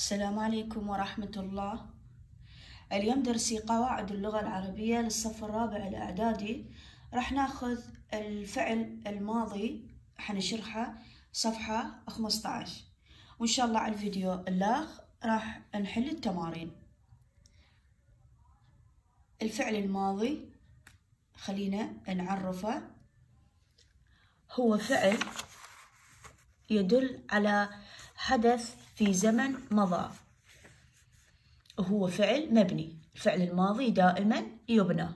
السلام عليكم ورحمة الله. اليوم درسي قواعد اللغة العربية للصف الرابع الإعدادي. راح ناخذ الفعل الماضي حنشرحه صفحة 15 وإن شاء الله على الفيديو اللاخ راح نحل التمارين. الفعل الماضي خلينا نعرفه. هو فعل يدل على حدث في زمن مضى. هو فعل مبني. الفعل الماضي دائما يبنى.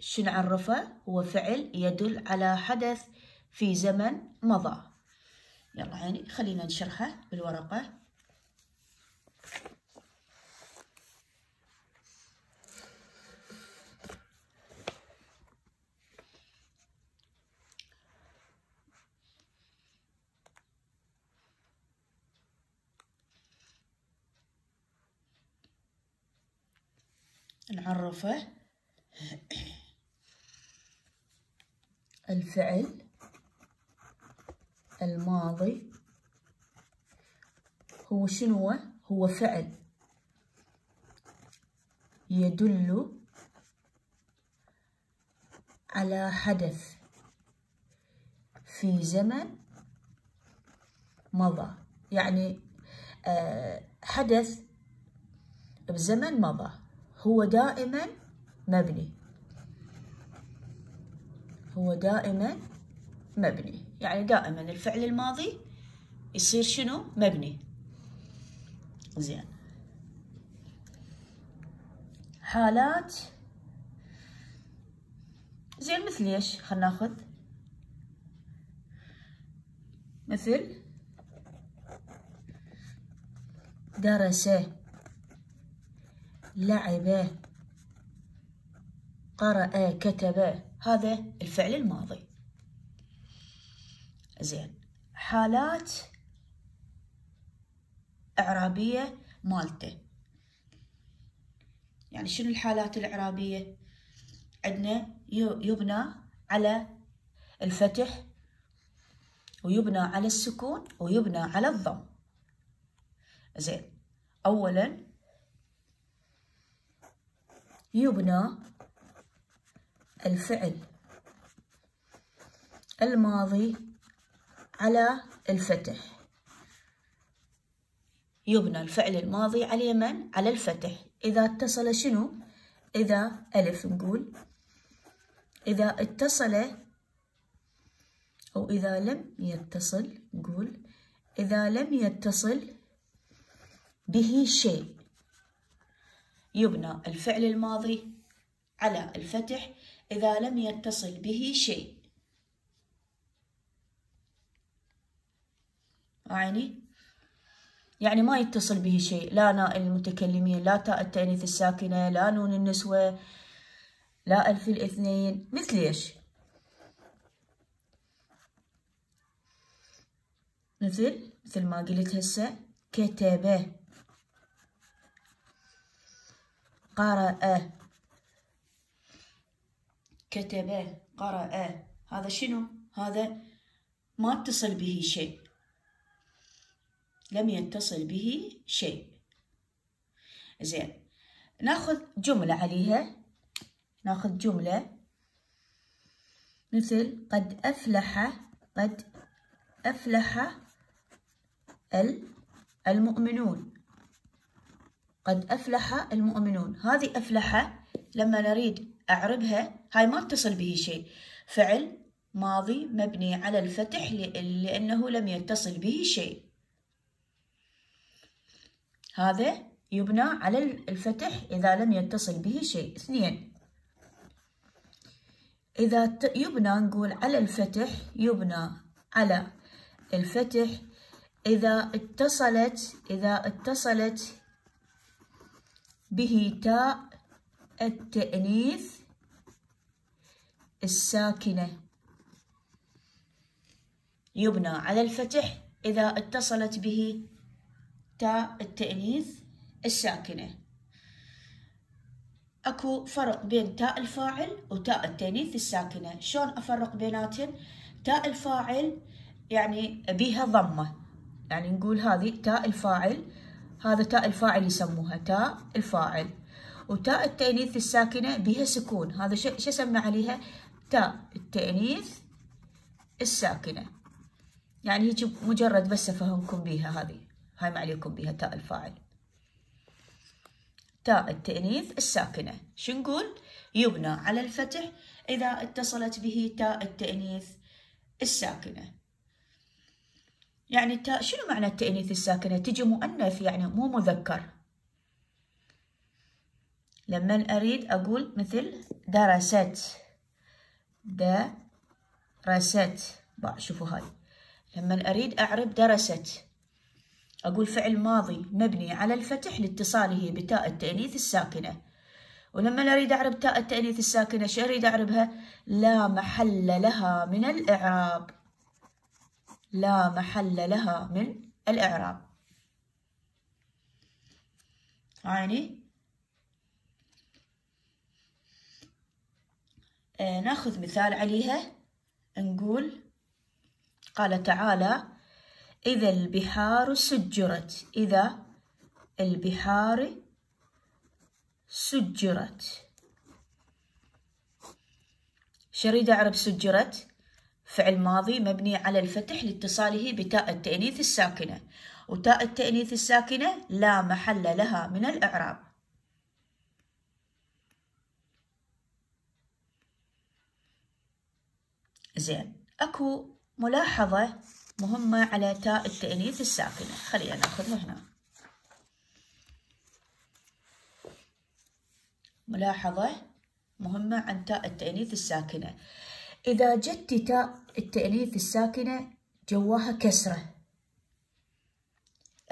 شو نعرفه هو فعل يدل على حدث في زمن مضى. يلا يعني خلينا نشرحه بالورقة. نعرفه. الفعل. الماضي. هو شنو؟ هو فعل. يدل على حدث في زمن مضى. يعني حدث بزمن مضى. هو دائما مبني. هو دائما مبني. يعني دائما الفعل الماضي يصير شنو؟ مبني. زين. حالات. زين مثل إيش؟ خلنا ناخذ. مثل درس لعب قرأ كتب. هذا الفعل الماضي. زين. حالات إعرابية مالته. يعني شنو الحالات الإعرابية؟ عندنا يبنى على الفتح ويبنى على السكون ويبنى على الضم. زين. أولاً يبنى الفعل الماضي على الفتح. يبنى الفعل الماضي على اليمن على الفتح. إذا اتصل شنو؟ إذا ألف نقول. إذا اتصل أو إذا لم يتصل نقول. إذا لم يتصل به شيء. يبنى الفعل الماضي على الفتح إذا لم يتصل به شيء. يعني يعني ما يتصل به شيء. لا ناء المتكلمين لا تاء التأنيث الساكنة لا نون النسوة لا ألف الاثنين. مثل إيش؟ مثل؟ مثل ما قلت هسه كتبه. قرأ كتب قرأ هذا شنو؟ هذا ما اتصل به شيء. لم يتصل به شيء. زين ناخذ جملة عليها. ناخذ جملة. مثل قد أفلح قد أفلح المؤمنون. قد أفلح المؤمنون. هذه أفلح لما نريد أعربها هاي ما اتصل به شيء. فعل ماضي مبني على الفتح لأنه لم يتصل به شيء. هذا يبنى على الفتح إذا لم يتصل به شيء. اثنين. إذا يبنى نقول على الفتح يبنى على الفتح. إذا اتصلت إذا اتصلت به تاء التأنيث الساكنة. يبنى على الفتح إذا اتصلت به تاء التأنيث الساكنة. أكو فرق بين تاء الفاعل وتاء التأنيث الساكنة. شلون أفرق بيناتهم؟ تاء الفاعل يعني بها ضمة. يعني نقول هذه تاء الفاعل هذا تاء الفاعل يسموها تاء الفاعل. وتاء التأنيث الساكنة بها سكون. هذا شو اسمى عليها؟ تاء التأنيث الساكنة. يعني هيك مجرد بس أفهمكم بيها هذه. هاي ما عليكم بيها تاء الفاعل. تاء التأنيث الساكنة. شو نقول؟ يبنى على الفتح إذا اتصلت به تاء التأنيث الساكنة. يعني التاء شنو معنى التأنيث الساكنة؟ تجي مؤنث يعني مو مذكر. لما أريد أقول مثل درست. درست. بقى شوفوا هاي. لما أريد أعرب درست. أقول فعل ماضي مبني على الفتح لاتصاله بتاء التأنيث الساكنة. ولما أريد أعرب تاء التأنيث الساكنة شو أريد أعربها؟ لا محل لها من الإعراب. لا محل لها من الإعراب. عيني ناخذ مثال عليها نقول قال تعالى إذا البحار سجرت إذا البحار سجرت. شريد أعرب سجرت. فعل ماضي مبني على الفتح لاتصاله بتاء التأنيث الساكنة وتاء التأنيث الساكنة لا محل لها من الإعراب. زين أكو ملاحظة مهمة على تاء التأنيث الساكنة. خلينا ناخذها هنا. ملاحظة مهمة عن تاء التأنيث الساكنة. إذا جت تاء التأنيث الساكنة جواها كسرة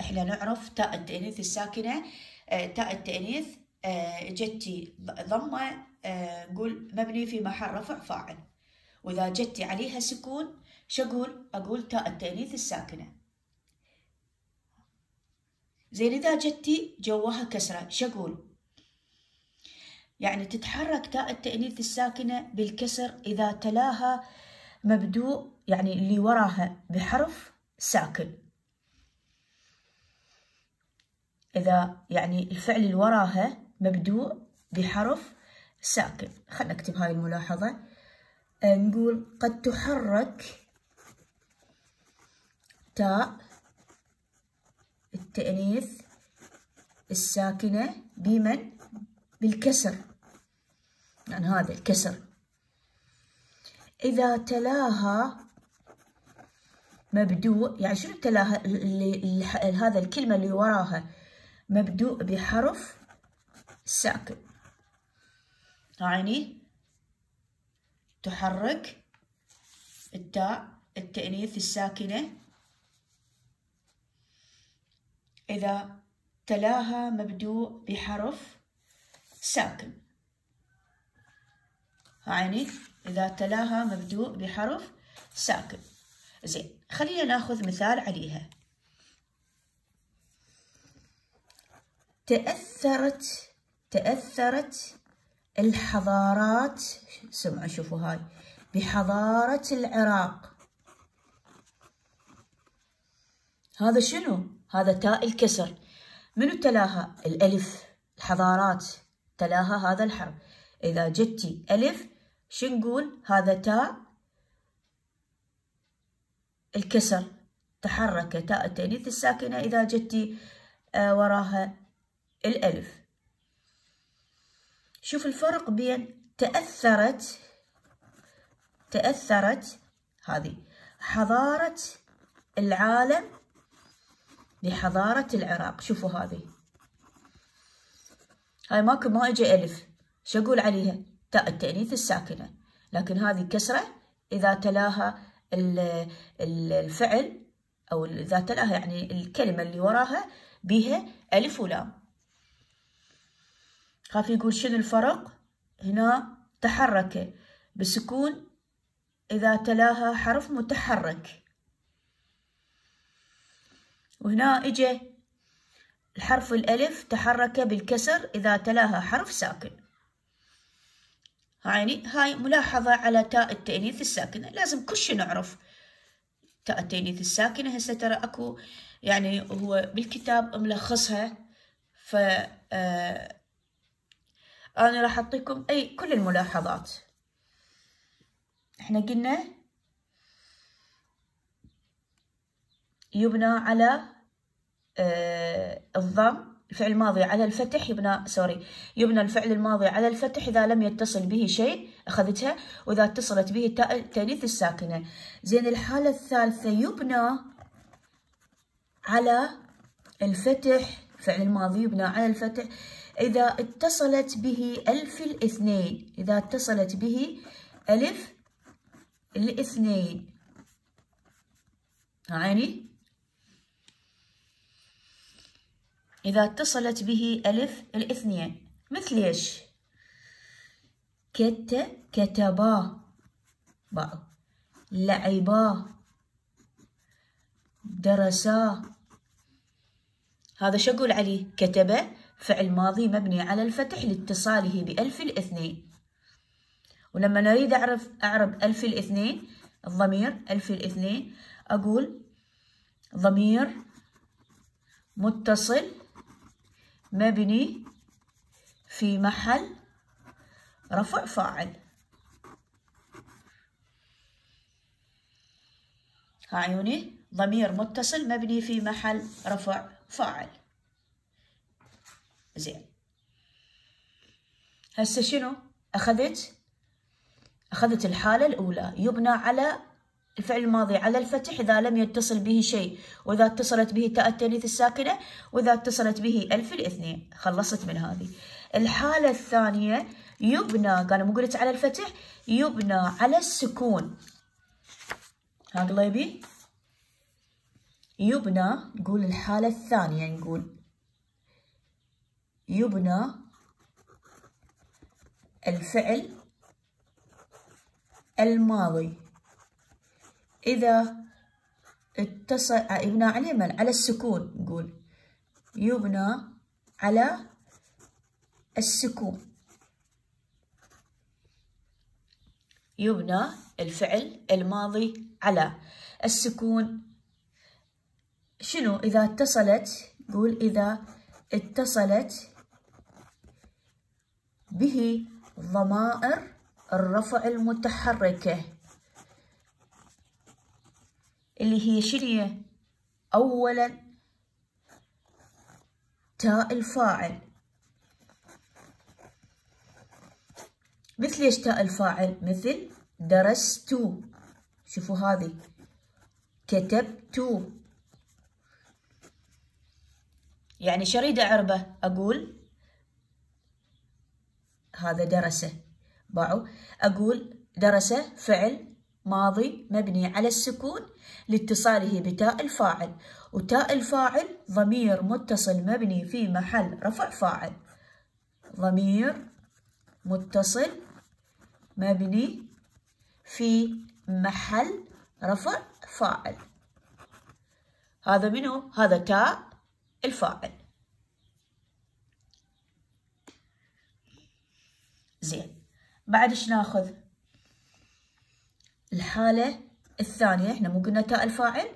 إحنا نعرف تاء التأنيث الساكنة آه، تاء التأنيث آه، جتي ضمة آه، نقول مبني في محل رفع فاعل وإذا جتي عليها سكون شو أقول؟ تاء التأنيث الساكنة زين إذا جتي جواها كسرة شو أقول؟ يعني تتحرك تاء التأنيث الساكنة بالكسر إذا تلاها مبدوء يعني اللي وراها بحرف ساكن. إذا يعني الفعل اللي وراها مبدوء بحرف ساكن. خلنا نكتب هاي الملاحظة. نقول قد تحرك تاء التأنيث الساكنة بمن؟ بالكسر. يعني هذا الكسر. إذا تلاها مبدوء يعني شنو تلاها؟ هذا الكلمة اللي وراها مبدوء بحرف ساكن. يعني تحرك التاء التأنيث الساكنة. إذا تلاها مبدوء بحرف ساكن. عيني إذا تلاها مبدوء بحرف ساكن. زين خلينا ناخذ مثال عليها. تأثرت تأثرت الحضارات سمعوا شوفوا هاي. بحضارة العراق. هذا شنو؟ هذا تاء الكسر. منو تلاها؟ الألف. الحضارات. تلاها هذا الحرف. إذا جتي ألف شو نقول؟ هذا تاء الكسر. تحرك تاء التأنيث الساكنة إذا جتي آه وراها الألف. شوف الفرق بين تأثرت تأثرت هذه حضارة العالم بحضارة العراق. شوفوا هذه. هاي ماكو ما اجى ألف. شو أقول عليها تاء التأنيث الساكنة. لكن هذه كسرة إذا تلاها الفعل أو إذا تلاها يعني الكلمة اللي وراها بها ألف ولام. خاف يقول شنو الفرق؟ هنا تحرك. بسكون إذا تلاها حرف متحرك. وهنا إجا الحرف الألف تحرك بالكسر إذا تلاها حرف ساكن. يعني هاي ملاحظة على تاء التأنيث الساكنة. لازم كل شي نعرف. تاء التأنيث الساكنة هسه ترى أكو يعني هو بالكتاب ملخصها. ف آه، أنا راح أعطيكم أي كل الملاحظات. إحنا قلنا يبنى على آه، الضم. الفعل الماضي على الفتح يبنى سوري يبنى الفعل الماضي على الفتح إذا لم يتصل به شيء أخذتها وإذا اتصلت به التاء التانيث الساكنة. زين الحالة الثالثة يبنى على الفتح فعل الماضي يبنى على الفتح إذا اتصلت به ألف الاثنين إذا اتصلت به ألف الاثنين. عيني؟ إذا اتصلت به ألف الاثنين. مثل إيش؟ كت كتبا. بعض لعبا. درسا. هذا شو أقول عليه؟ كتب فعل ماضي مبني على الفتح لاتصاله بألف الاثنين. ولما نريد أعرف أعرب ألف الاثنين الضمير ألف الاثنين أقول ضمير متصل مبني في محل رفع فاعل. ها عيوني ضمير متصل مبني في محل رفع فاعل. زين. هسه شنو؟ أخذت أخذت الحالة الأولى. يبنى على الفعل الماضي على الفتح إذا لم يتصل به شيء وإذا اتصلت به تاء التانيث الساكنة وإذا اتصلت به ألف الاثنين. خلصت من هذه. الحالة الثانية يبنى قالوا مو قلت على الفتح يبنى على السكون. ها قليبي يبنى نقول الحالة الثانية نقول. يبنى الفعل الماضي. إذا اتصل يبنى على من؟ على السكون نقول. يبنى على السكون. يبنى الفعل الماضي على. السكون شنو؟ إذا اتصلت نقول إذا اتصلت به ضمائر الرفع المتحركة. اللي هي شنو أولا تاء الفاعل. مثل إيش تاء الفاعل؟ مثل درست شوفوا هذه. كتبت يعني شريد أعربه؟ أقول هذا درس باعوا. أقول درس فعل ماضي مبني على السكون لاتصاله بتاء الفاعل وتاء الفاعل ضمير متصل مبني في محل رفع فاعل. ضمير متصل مبني في محل رفع فاعل. هذا منو؟ هذا تاء الفاعل. زين بعد إيش ناخذ؟ الحالة الثانية إحنا مو قلنا تاء الفاعل.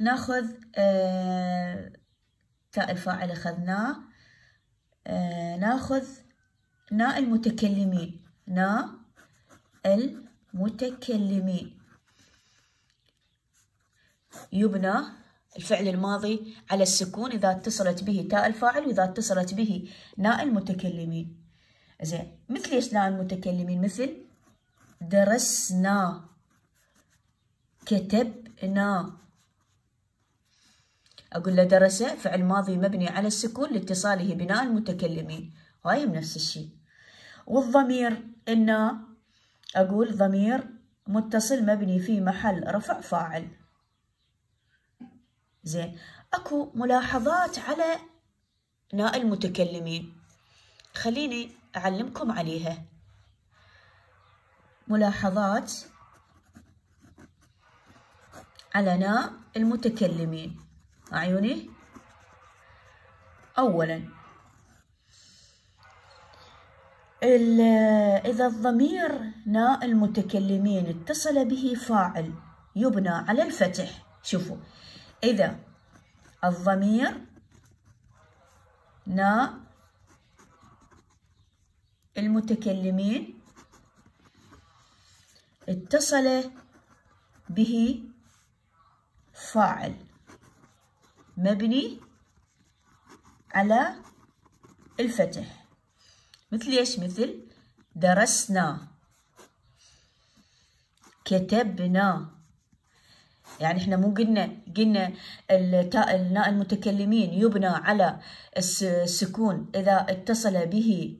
ناخذ آه تاء الفاعل اخذناه آه ناخذ ناء المتكلمين. نا المتكلمين. يبنى الفعل الماضي على السكون إذا اتصلت به تاء الفاعل وإذا اتصلت به ناء المتكلمين. زين مثل إيش ناء المتكلمين؟ مثل درسنا. كتبنا أقول له درس فعل ماضي مبني على السكون لاتصاله بناء المتكلمين. هاي نفس الشيء. والضمير إن أقول ضمير متصل مبني في محل رفع فاعل. زين. أكو ملاحظات على ناء المتكلمين. خليني أعلمكم عليها. ملاحظات على ناء المتكلمين. أعيني أولا إذا الضمير ناء المتكلمين اتصل به فاعل يبنى على الفتح. شوفوا إذا الضمير نا المتكلمين اتصل به فاعل. مبني على الفتح. مثل إيش؟ مثل درسنا كتبنا. يعني إحنا مو قلنا قلنا التاء الناء المتكلمين يبنى على السكون. إذا اتصل به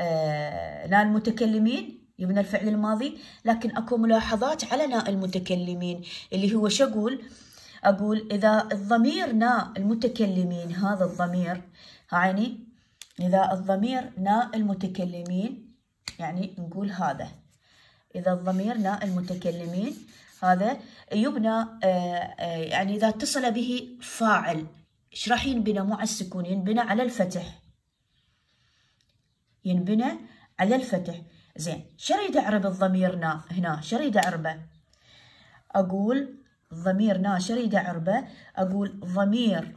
آه ناء المتكلمين يبنى الفعل الماضي. لكن أكو ملاحظات على ناء المتكلمين اللي هو شو أقول أقول إذا الضمير ناء المتكلمين هذا الضمير يعني إذا الضمير ناء المتكلمين يعني نقول هذا. إذا الضمير ناء المتكلمين هذا يبنى يعني إذا اتصل به فاعل. إيش راح ينبنى على السكون ينبنى على الفتح. ينبنى على الفتح. زين شو اريد اعرب الضمير نا هنا شو اريد اعربه أقول ضمير نا شو اريد اعربه أقول ضمير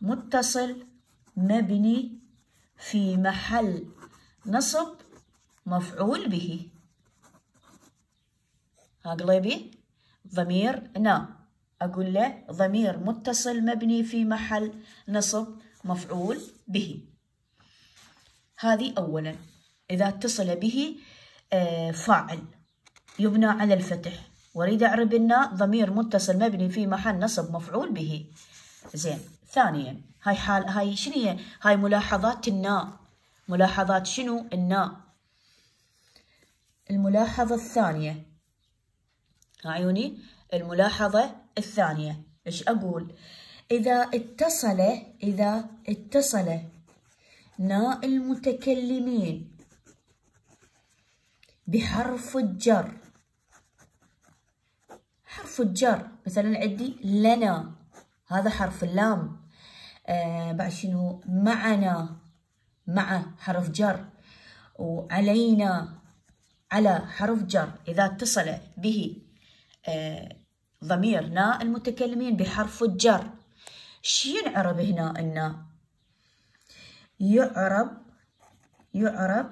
متصل مبني في محل نصب مفعول به. ها قليبي ضمير نا. أقول له ضمير متصل مبني في محل نصب مفعول به. هذه أولا. إذا اتصل به فاعل. يبنى على الفتح. واريد أعرب الناء ضمير متصل مبني في محل نصب مفعول به. زين ثانيا هاي حال هاي شنو هي؟ هاي ملاحظات الناء ملاحظات شنو؟ الناء الملاحظة الثانية. عيوني الملاحظة الثانية. إيش أقول؟ إذا اتصل إذا اتصل. ناء المتكلمين. بحرف الجر. حرف الجر. مثلا عندي لنا هذا حرف اللام. آه بعد شنو؟ معنا. مع حرف جر. وعلينا على حرف جر. إذا اتصل به آه ضمير نا المتكلمين بحرف الجر. شو ينعرب هنا النا يعرب يعرب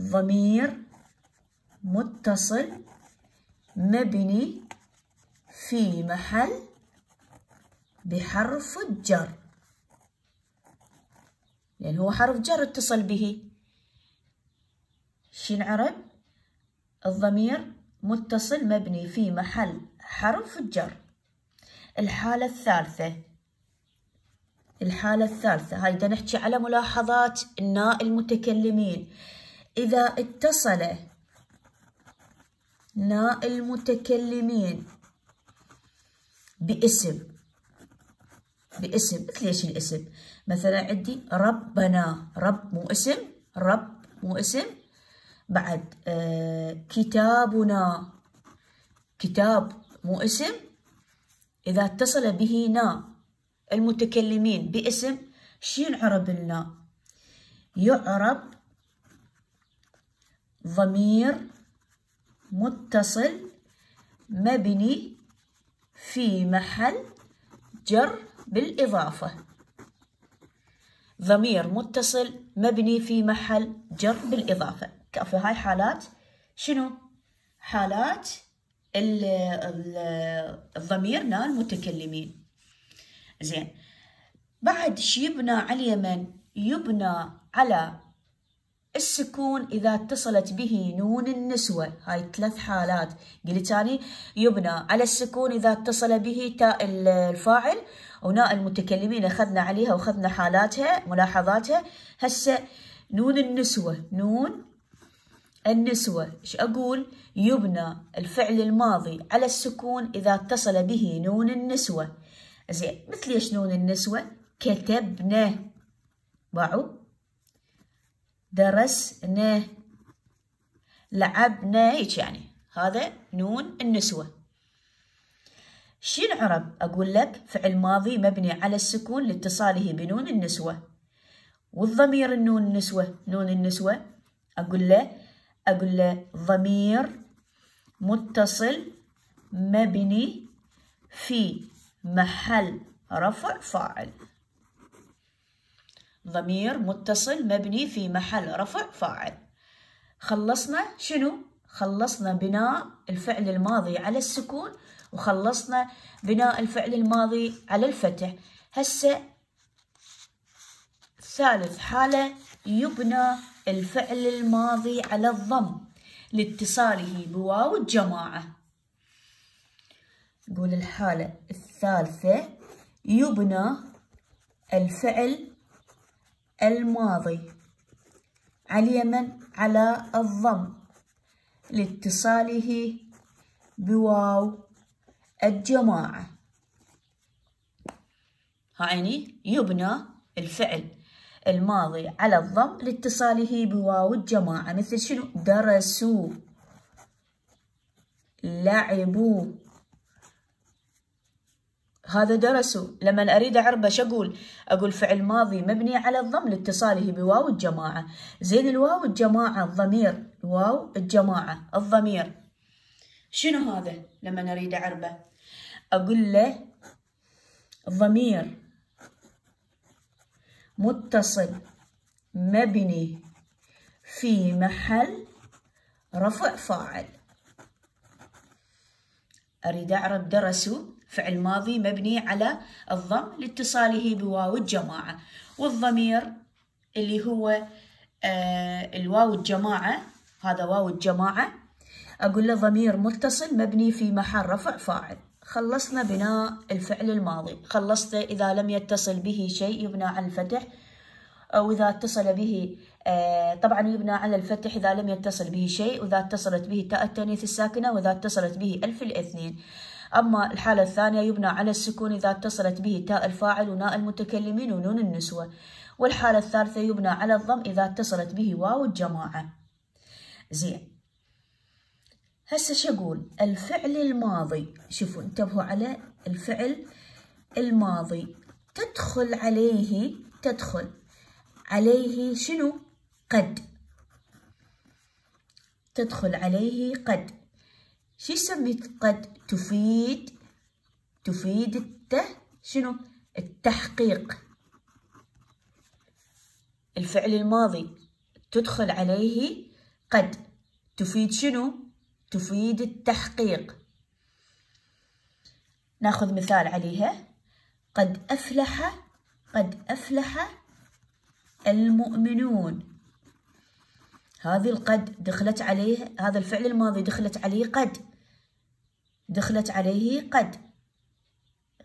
ضمير متصل مبني في محل بحرف الجر لأن هو حرف جر اتصل به. شو ينعرب الضمير متصل مبني في محل حرف الجر الحالة الثالثة. الحالة الثالثة. هاي بدنا نحكي على ملاحظات الناء المتكلمين. إذا اتصل ناء المتكلمين. باسم. باسم. مثل إيش الاسم؟ مثلا عندي ربنا. رب مو اسم. رب مو اسم. بعد آه كتابنا. كتاب مو اسم. إذا اتصل به نا المتكلمين باسم شو ينعرب لنا يعرب ضمير متصل مبني في محل جر بالإضافة. ضمير متصل مبني في محل جر بالإضافة. كافي هاي حالات شنو؟ حالات الضمير نا المتكلمين. زين بعد شي يبنى على اليمن يبنى على السكون إذا اتصلت به نون النسوة. هاي ثلاث حالات. قلت ثاني يبنى على السكون إذا اتصل به تاء الفاعل وناء المتكلمين أخذنا عليها وأخذنا حالاتها ملاحظاتها. هسه نون النسوة. نون النسوة. إيش أقول؟ يبنى الفعل الماضي على السكون إذا اتصل به نون النسوة. زين مثل إيش نون النسوة؟ كتبنا. باعوا درسنا لعبنا هيك يعني. هذا نون النسوة. شو العرب أقول لك فعل ماضي مبني على السكون لاتصاله بنون النسوة. والضمير النون النسوة؟ نون النسوة. أقول له أقول له ضمير متصل مبني في محل رفع فاعل. ضمير متصل مبني في محل رفع فاعل. خلصنا شنو؟ خلصنا بناء الفعل الماضي على السكون وخلصنا بناء الفعل الماضي على الفتح. هسه ثالث حالة يبنى الفعل الماضي على الضم لاتصاله بواو الجماعة. نقول الحالة الثالثة يبنى الفعل الماضي. على اليمن على الضم. لاتصاله بواو الجماعة. هايني يبنى الفعل. الماضي على الضم لاتصاله بواو الجماعة. مثل شنو؟ درسوا. لعبوا. هذا درسوا. لما أريد أعربه شو أقول أقول فعل ماضي مبني على الضم لاتصاله بواو الجماعة. زين الواو الجماعة الضمير. واو الجماعة الضمير. شنو هذا؟ لما أريد أعربه أقول له ضمير متصل مبني في محل رفع فاعل. أريد أعرب درسوا. فعل ماضي مبني على الضم لاتصاله بواو الجماعة. والضمير اللي هو آه الواو الجماعة هذا واو الجماعة أقول له ضمير متصل مبني في محل رفع فاعل. خلصنا بناء الفعل الماضي. خلصت إذا لم يتصل به شيء يبنى على الفتح. أو إذا اتصل به آه طبعا يبنى على الفتح إذا لم يتصل به شيء. وإذا اتصلت به تاء التانيث الساكنة وإذا اتصلت به ألف الاثنين. أما الحالة الثانية يبنى على السكون إذا اتصلت به تاء الفاعل وناء المتكلمين ونون النسوة. والحالة الثالثة يبنى على الضم إذا اتصلت به واو الجماعة. زين. هسه شو أقول؟ الفعل الماضي. شوفوا انتبهوا على الفعل الماضي. تدخل عليه تدخل عليه شنو؟ قد. تدخل عليه قد. شو سميت قد تفيد تفيد الت شنو؟ التحقيق. الفعل الماضي تدخل عليه قد. تفيد شنو؟ تفيد التحقيق. ناخذ مثال عليها. قد أفلح قد أفلح المؤمنون. هذه القد دخلت عليه هذا الفعل الماضي دخلت عليه قد. دخلت عليه قد.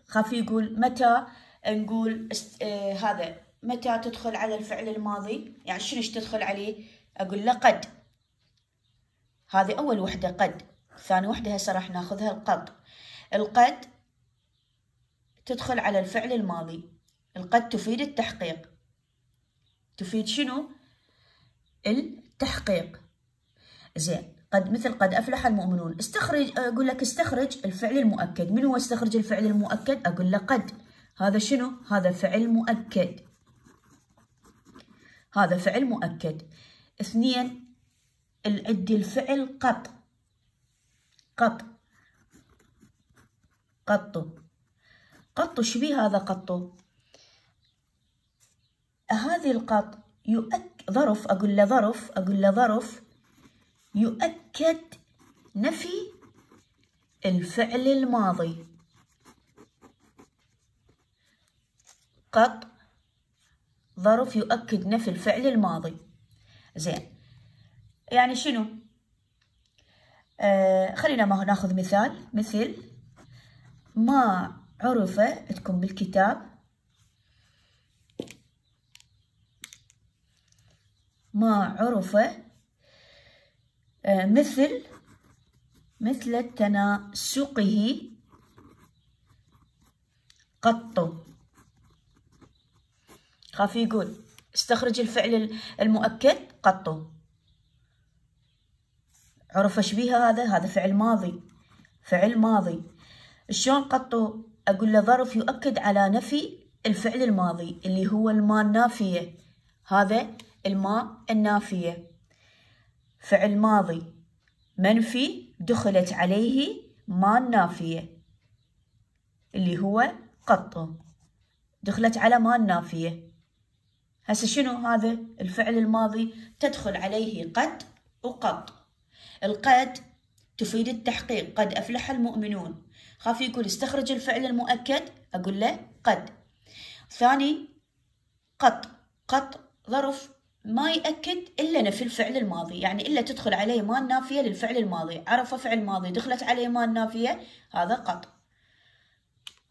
خاف يقول متى؟ نقول است... آه هذا متى تدخل على الفعل الماضي؟ يعني شنو تدخل عليه؟ أقول له قد. هذه أول وحدة قد. ثاني وحدة هسه راح ناخذها القد. القد تدخل على الفعل الماضي. القد تفيد التحقيق. تفيد شنو؟ التحقيق. زين. قد مثل قد أفلح المؤمنون. استخرج أقول لك استخرج الفعل المؤكد. من هو استخرج الفعل المؤكد؟ أقول لك قد. هذا شنو؟ هذا فعل مؤكد. هذا فعل مؤكد. اثنين العد الفعل قط. قط. قط. قط شبيه هذا قط؟ هذه القط يؤك ظرف أقول له ظرف أقول له ظرف. يؤكد نفي الفعل الماضي. قط ظرف يؤكد نفي الفعل الماضي. زين. يعني شنو؟ آه خلينا ما ناخذ مثال. مثل ما عرف عندكم بالكتاب؟ ما عرف مثل مثل تناسقه قط. خاف يقول استخرج الفعل المؤكد قط. عرف شبيه هذا؟ هذا فعل ماضي. فعل ماضي. شلون قط؟ أقول له ظرف يؤكد على نفي الفعل الماضي اللي هو الماء النافية. هذا الماء النافية. فعل ماضي. منفي دخلت عليه ما النافية اللي هو قط. دخلت على ما النافية هسه شنو هذا؟ الفعل الماضي تدخل عليه قد وقط. القد تفيد التحقيق قد أفلح المؤمنون. خاف يقول استخرج الفعل المؤكد أقول له قد. ثاني قط قط ظرف. ما يأكد إلا نفي الفعل الماضي. يعني إلا تدخل عليه ما النافية للفعل الماضي. عرف فعل ماضي دخلت عليه ما النافية هذا قط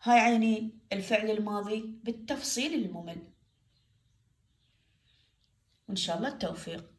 هاي يعني الفعل الماضي بالتفصيل الممل. وإن شاء الله التوفيق.